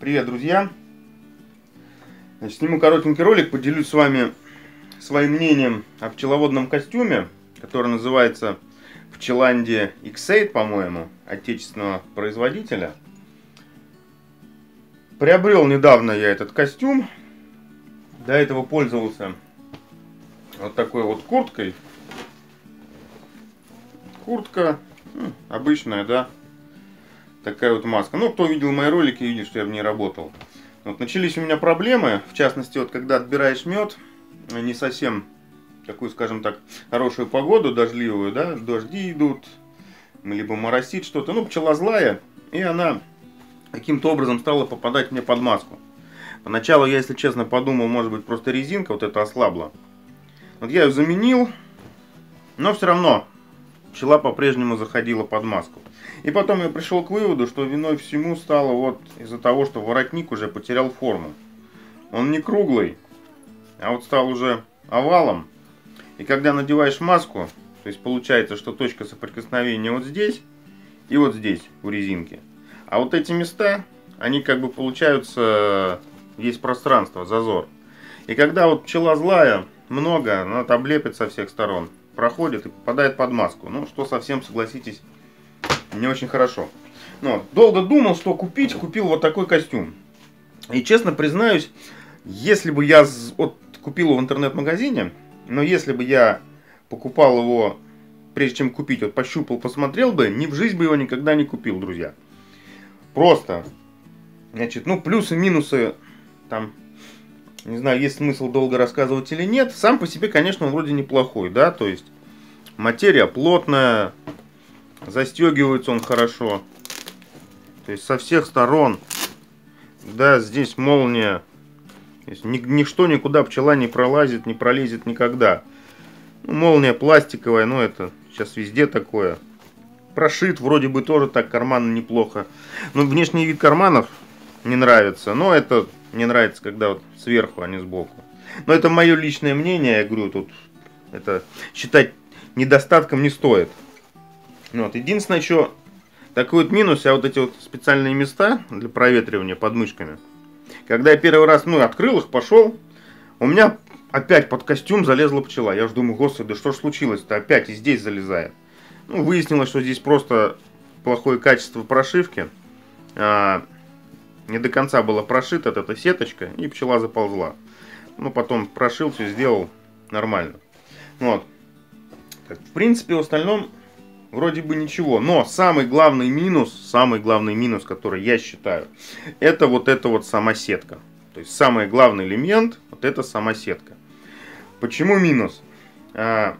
Привет, друзья! Сниму коротенький ролик, поделюсь с вами своим мнением о пчеловодном костюме, который называется Пчеландия X8, по-моему, отечественного производителя. Приобрел недавно я этот костюм. До этого пользовался вот такой вот курткой. Куртка обычная, да, такая вот маска. Ну, кто видел мои ролики, видит, что я в ней работал. Вот, начались у меня проблемы, в частности, вот когда отбираешь мед, не совсем такую, скажем так, хорошую погоду, дождливую, да, дожди идут, либо моросит что-то, ну, пчела злая, и она каким-то образом стала попадать мне под маску. Поначалу я, если честно, подумал, может быть, просто резинка вот эта ослабла. Вот я ее заменил, но все равно пчела по-прежнему заходила под маску. И потом я пришел к выводу, что виной всему стало вот из-за того, что воротник уже потерял форму. Он не круглый, а вот стал уже овалом. И когда надеваешь маску, то есть получается, что точка соприкосновения вот здесь и вот здесь у резинки. А вот эти места, они как бы получаются, есть пространство, зазор. И когда вот пчела злая, много, она облепит со всех сторон, проходит и попадает под маску. Ну, что совсем, согласитесь, не очень хорошо. Ну, долго думал, что купить, купил вот такой костюм. И честно признаюсь, если бы я вот, купил его в интернет-магазине, но если бы я покупал его, прежде чем купить, вот пощупал, посмотрел бы, ни в жизнь бы его никогда не купил, друзья. Просто, значит, ну, плюсы, минусы, там, не знаю, есть смысл долго рассказывать или нет. Сам по себе, конечно, он вроде неплохой, да, то есть материя плотная, Застегивается он хорошо. То есть со всех сторон. Да, здесь молния. Есть, ни, ничто никуда пчела не пролазит, не пролезет никогда. Ну, молния пластиковая, но это сейчас везде такое. Прошит вроде бы тоже так карманы неплохо. Но внешний вид карманов не нравится. Но это мне нравится, когда вот сверху, а не сбоку. Но это мое личное мнение, я говорю, тут это считать недостатком не стоит. Вот. Единственное, еще такой вот минус, а вот эти вот специальные места для проветривания под мышками. Когда я первый раз, ну, открыл их, пошел, у меня опять под костюм залезла пчела. Я же думаю, господи, что ж случилось-то, опять и здесь залезает. Ну, выяснилось, что здесь просто плохое качество прошивки. А, не до конца была прошита эта сеточка, и пчела заползла. Ну, потом прошил, все сделал нормально. Вот. В принципе, в остальном вроде бы ничего. Но самый главный минус, самый главный минус, который я считаю, это вот эта вот сама сетка. То есть самый главный элемент, вот это сама сетка. Почему минус? А,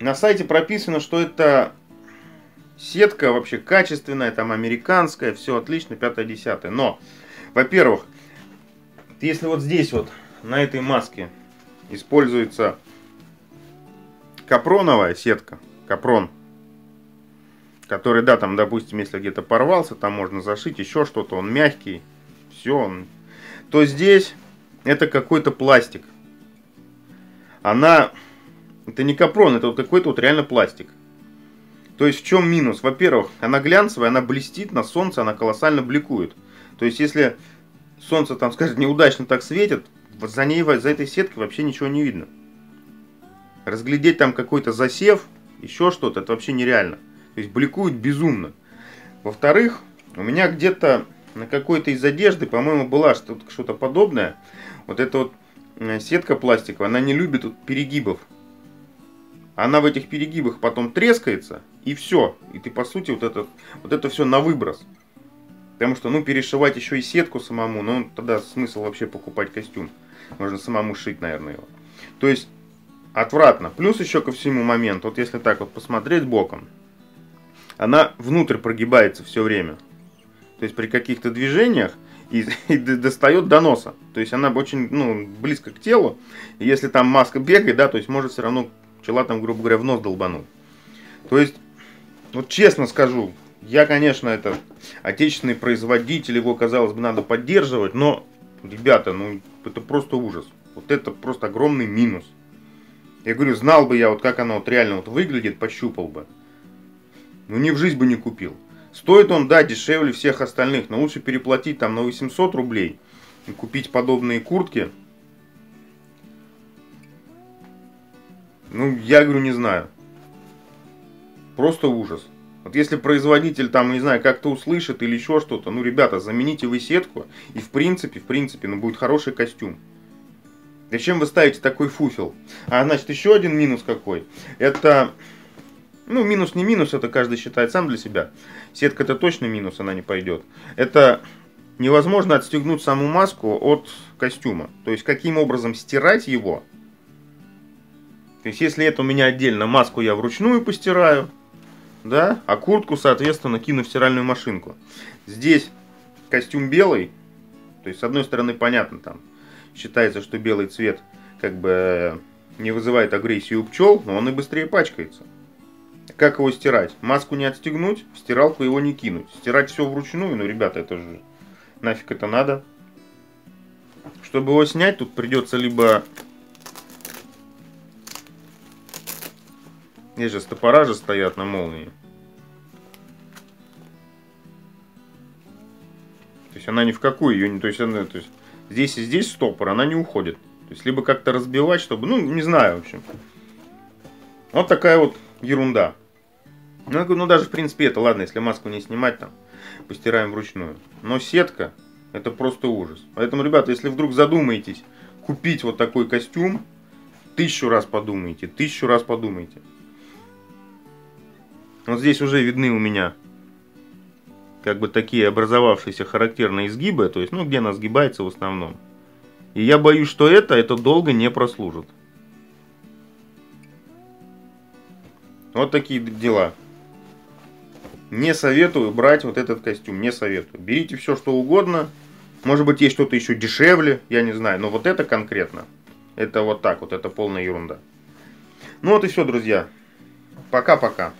на сайте прописано, что это сетка вообще качественная, там американская, все отлично, 5-10. Но, во-первых, если вот здесь вот, на этой маске, используется капроновая сетка, капрон, который, да, там, допустим, если где-то порвался, там можно зашить еще что-то, он мягкий, все, он... то здесь это какой-то пластик. Она, это не капрон, это вот какой-то вот реально пластик. То есть в чем минус? Во-первых, она глянцевая, она блестит на солнце, она колоссально бликует. То есть если солнце там, скажем, неудачно так светит, за ней, за этой сеткой вообще ничего не видно. Разглядеть там какой-то засев, еще что-то, это вообще нереально. То есть бликует безумно. Во-вторых, у меня где-то на какой-то из одежды, по-моему, была что-то подобное. Вот эта вот э, сетка пластиковая, она не любит вот перегибов. Она в этих перегибах потом трескается, и все. И ты, по сути, вот это, вот это все на выброс. Потому что, ну, перешивать еще и сетку самому, ну, тогда смысл вообще покупать костюм. Можно самому шить, наверное, его. То есть, отвратно. Плюс еще ко всему момент, вот если так вот посмотреть боком, она внутрь прогибается все время. То есть при каких-то движениях и, и достает до носа. То есть она очень ну, близко к телу. И если там маска бегает, да, то есть может все равно пчела там, грубо говоря, в нос долбануть. То есть, вот честно скажу, я, конечно, это отечественный производитель, его, казалось бы, надо поддерживать, но, ребята, ну, это просто ужас. Вот это просто огромный минус. Я говорю, знал бы я, вот как она вот реально вот выглядит, пощупал бы. Ну, ни в жизнь бы не купил. Стоит он, да, дешевле всех остальных, но лучше переплатить там на 800 рублей и купить подобные куртки. Ну, я говорю, не знаю. Просто ужас. Вот если производитель там, не знаю, как-то услышит или еще что-то, ну, ребята, замените вы сетку, и в принципе, в принципе, ну, будет хороший костюм. Зачем вы ставите такой фуфел? А, значит, еще один минус какой. Это, ну, минус не минус, это каждый считает сам для себя. Сетка это точно минус, она не пойдет. Это невозможно отстегнуть саму маску от костюма. То есть, каким образом стирать его. То есть, если это у меня отдельно, маску я вручную постираю, да, а куртку, соответственно, кину в стиральную машинку. Здесь костюм белый, то есть, с одной стороны, понятно, там, считается, что белый цвет как бы не вызывает агрессию у пчел, но он и быстрее пачкается. Как его стирать? Маску не отстегнуть, в стиралку его не кинуть. Стирать все вручную, ну, ребята, это же нафиг это надо. Чтобы его снять, тут придется либо... Здесь же стопора же стоят на молнии. То есть она ни в какую ее не... То есть она... То есть здесь и здесь стопор, она не уходит. То есть либо как-то разбивать, чтобы, ну, не знаю, в общем. Вот такая вот ерунда. Ну, ну, даже, в принципе, это, ладно, если маску не снимать, там, постираем вручную. Но сетка, это просто ужас. Поэтому, ребята, если вдруг задумаетесь купить вот такой костюм, тысячу раз подумайте, тысячу раз подумайте. Вот здесь уже видны у меня как бы такие образовавшиеся характерные изгибы, то есть, ну, где она сгибается в основном. И я боюсь, что это, это долго не прослужит. Вот такие дела. Не советую брать вот этот костюм, не советую. Берите все, что угодно. Может быть, есть что-то еще дешевле, я не знаю. Но вот это конкретно, это вот так вот, это полная ерунда. Ну вот и все, друзья. Пока-пока.